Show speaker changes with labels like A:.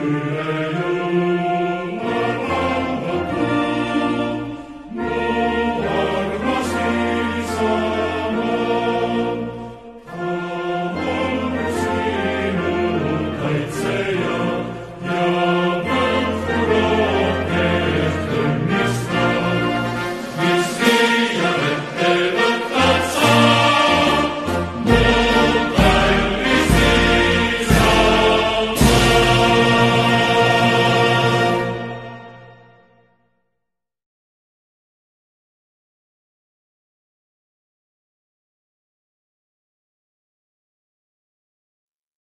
A: Amen.